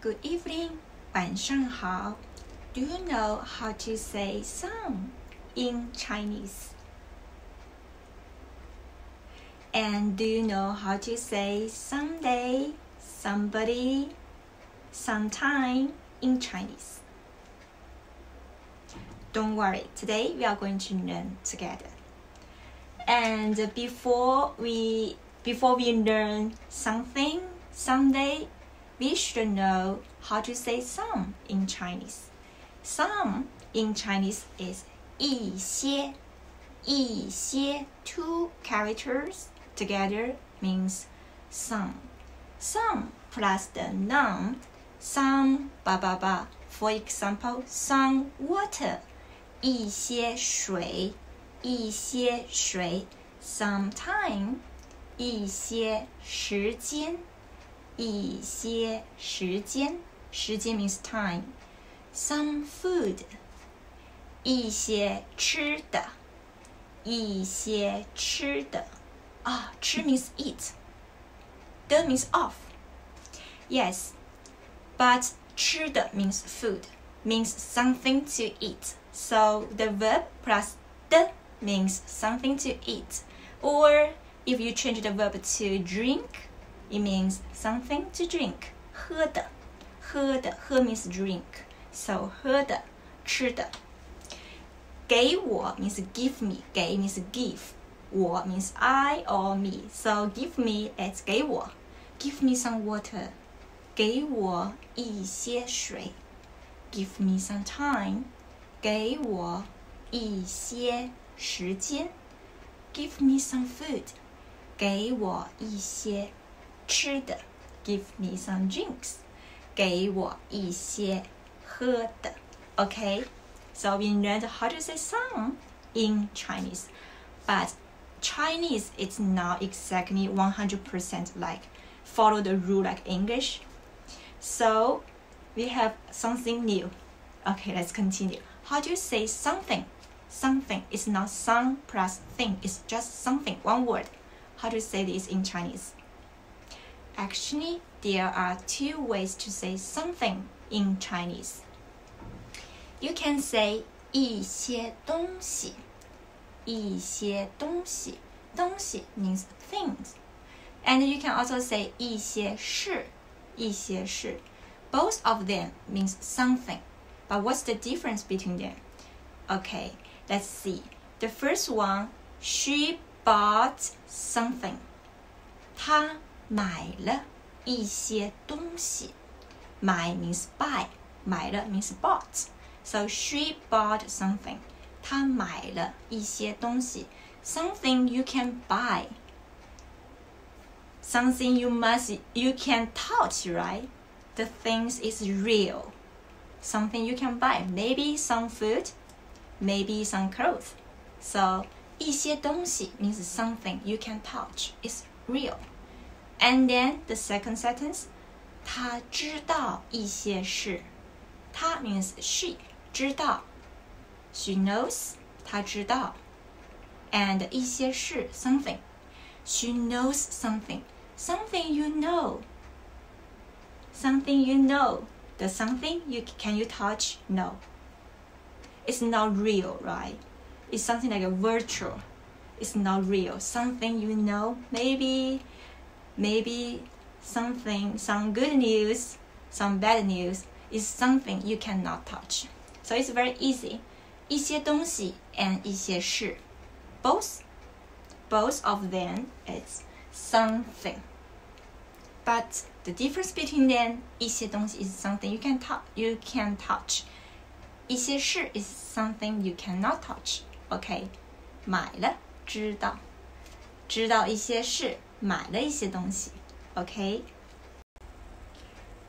Good evening，晚上好。Do you know how to say sun in Chinese? And do you know how to say someday, somebody, sometime in Chinese? Don't worry, today we are going to learn together. And before we before we learn something someday, we should know how to say some in Chinese. Some in Chinese is 一些,一些 two characters together means some. Some plus the noun, some ba ba ba. For example, some water, 一些水,一些水. Some time, 一些时间, 一些时间,时间 means time. Some food, 一些吃的,一些吃的. Ah, 吃 means eat. The means off. Yes, but 吃的 means food, means something to eat. So the verb plus the means something to eat. Or if you change the verb to drink, it means something to drink. 喝的,喝的,喝 means drink. So 喝的,吃的.给我 means give me. 给 means give. 我 means I or me. So give me is 给我. Give me some water. 给我一些水. Give me some time. 给我一些时间. Give me some food. 给我一些 吃的. Give me some drinks. 给我一些喝的. Okay? So we learned how to say some in Chinese. But Chinese is not exactly 100% like follow the rule like English. So we have something new. Okay, let's continue. How do you say something? Something is not some plus thing, it's just something, one word. How do you say this in Chinese? Actually, there are two ways to say something in Chinese. You can say 一些东西,一些东西,东西 means things. And you can also say 一些事,一些事. Both of them means something. But what's the difference between them? Okay, let's see. The first one, she bought something. 她 买了一些东西。买 means buy. 买了 means bought. So she bought something. 她买了一些东西。Something you can buy. Something you must you can touch, right? The things is real. Something you can buy. Maybe some food, maybe some clothes. So 一些东西 means something you can touch. It's real. And then the second sentence, 她知道一些事。她 means she 知道，she knows 她知道，and 一些事 something she knows something something you know something you know the something you can you touch no it's not real right it's something like a virtual it's not real something you know maybe maybe something some good news some bad news is something you cannot touch so it's very easy. 一些东西 and 一些事 both both of them is something. But the difference between them 一些东西 is something you can touch you can touch. 一些事 is something you cannot touch. Okay. 买了知道知道一些事 买了一些东西 Okay.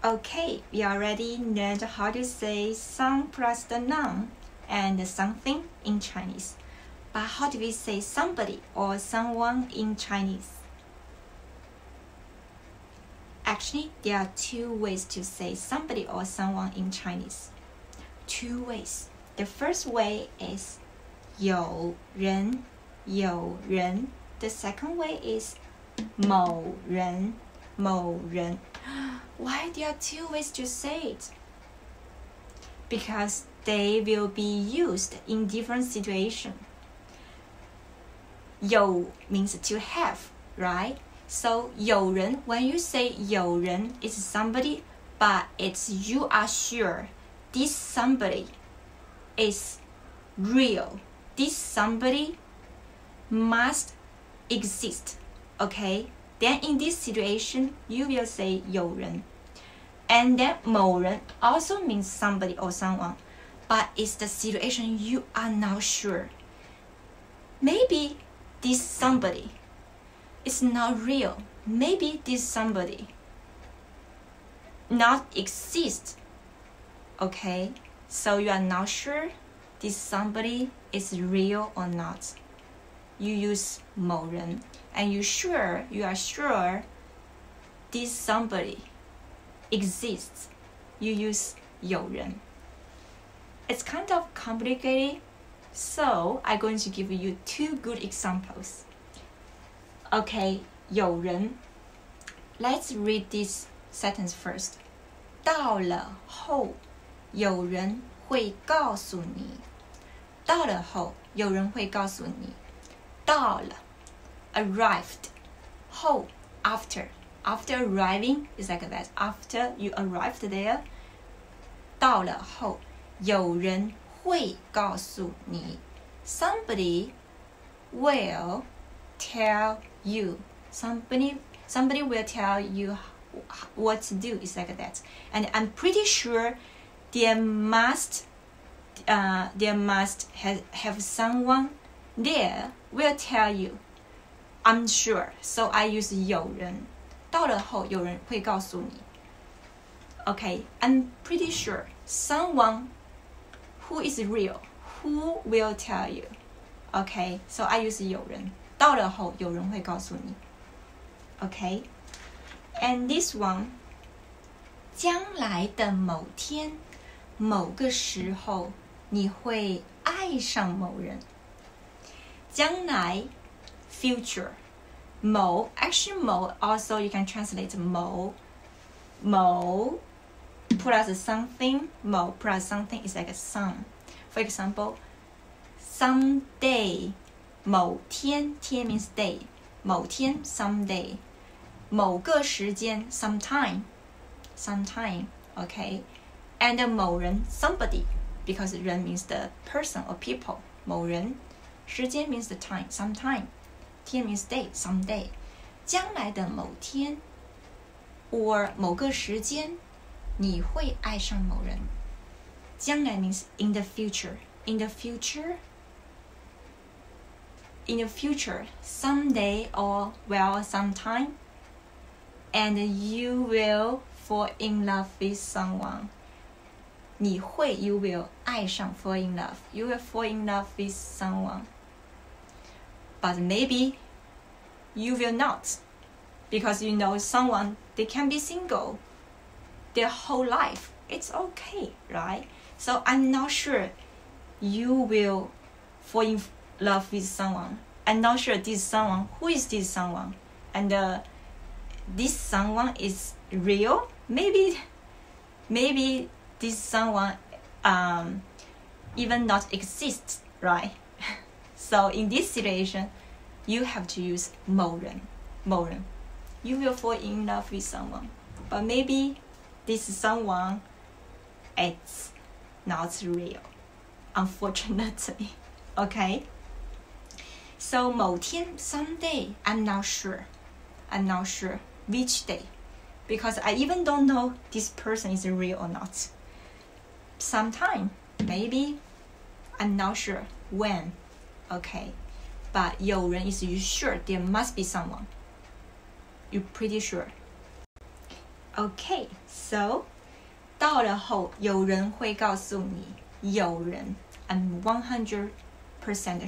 Okay, we already learned how to say some plus the noun and something in Chinese. But how do we say somebody or someone in Chinese? Actually, there are two ways to say somebody or someone in Chinese. Two ways. The first way is 有人,有人. The second way is 某人, 某人. Why there are two ways to say it? Because they will be used in different situations. 有 means to have, right? So 有人 when you say 有人 it's somebody, but it's you are sure this somebody is real. This somebody must exist. Okay? Then in this situation, you will say 有人. And then 某人 also means somebody or someone, but it's the situation you are not sure. Maybe this somebody is not real. Maybe this somebody not exist. Okay? So you are not sure this somebody is real or not. You use 某人 and you sure you are sure this somebody exists. You use 有人. It's kind of complicated, so I'm going to give you two good examples. Okay, 有人. Let's read this sentence first. 到了后，有人会告诉你。到了后，有人会告诉你。 到了，arrived，后 after after arriving is like that. After you arrived there，到了后，有人会告诉你。Somebody will tell you. Somebody somebody will tell you what to do. Is like that. And I'm pretty sure there must uh, there must have, have someone there will tell you. I'm sure, so I use 有人。到了后，有人会告诉你。Okay, I'm pretty sure someone who is real, who will tell you. Okay, so I use 有人。到了后，有人会告诉你。Okay, and this one，将来的某天，某个时候。你会爱上某人。 将来，future，某 actually 某 also you can translate 某某 plus something 某 plus something is like a some. For example, someday 某天天 means day 某天 someday 某个时间 sometime sometime okay and 某人 somebody because 人 means the person or people，某人， 时间 means the time sometime，天 means day someday，将来的某天，or 某个时间，你会爱上某人。将来 means in the future, in the future, in the future, someday or well sometime, and you will fall in love with someone. 你会 you will 爱上 fall in love you will fall in love with someone but maybe you will not because you know someone they can be single their whole life it's okay right so i'm not sure you will fall in love with someone i'm not sure this someone who is this someone and uh, this someone is real maybe maybe this someone um, even not exists, right? so in this situation, you have to use 某人,某人. You will fall in love with someone, but maybe this someone it's not real, unfortunately. Okay. So 某天 someday I'm not sure. I'm not sure which day because I even don't know this person is real or not sometime, maybe. I'm not sure when. Okay, but 有人 is you sure there must be someone. You pretty sure. Okay, so 到了后有人会告诉你，有人 I'm 100%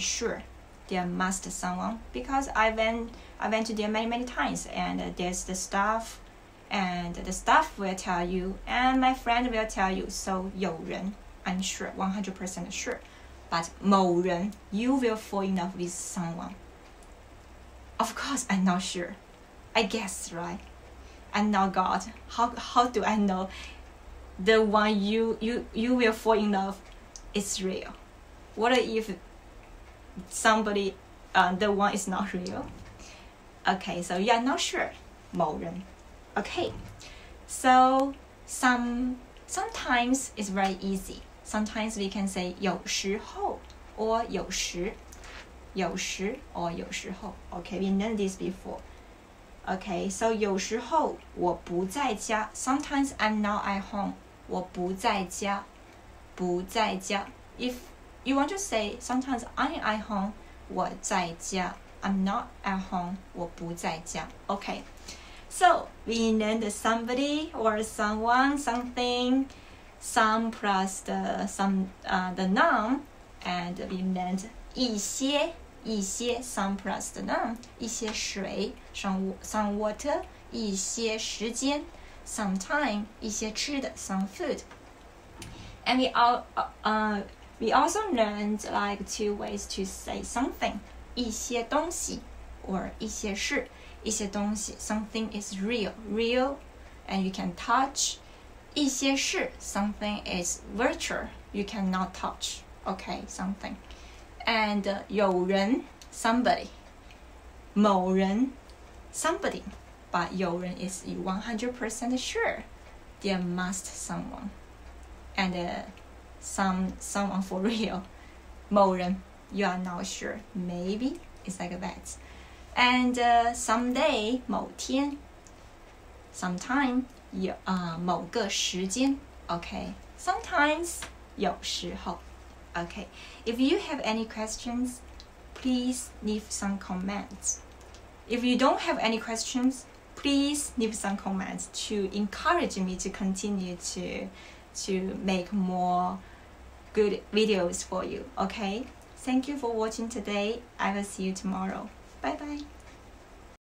sure there must someone because I went I went to there many many times and there's the staff and the staff will tell you, and my friend will tell you. So 有人 I'm sure, 100% sure. But 某人 you will fall in love with someone. Of course, I'm not sure. I guess, right? I'm not God. How how do I know the one you you you will fall in love is real? What if somebody uh, the one is not real? Okay, so you are not sure. 某人. Okay, so some sometimes it's very easy. Sometimes we can say 有时候 or 有时有时 or 有时候 Okay, we learned this before. Okay, so 有时候我不在家 Sometimes I'm not at home. 我不在家不在家 If you want to say sometimes I'm at home 我在家 I'm not at home 我不在家 Okay. So we learned somebody or someone, something, some plus the some uh, the noun, and we learned 一些一些 some plus the noun 一些水 some some water 一些时间 some time 一些吃的 some food. And we all uh, uh we also learned like two ways to say something 一些东西 or 一些事。 一些东西，something is real, real, and you can touch. 一些事，something is virtual, you cannot touch. Okay, something. And 有人，somebody. 某人，somebody. But 有人 is you 100% sure. There must someone. And uh, some someone for real. 某人 you are not sure. Maybe it's like that and uh, someday 某天，sometime 有啊、uh, 某个时间，OK。Sometimes 有时候，OK。If you have any questions, please leave some comments. If you don't have any questions, please leave some comments to encourage me to continue to to make more good videos for you. Okay. Thank you for watching today. I will see you tomorrow. Bye bye.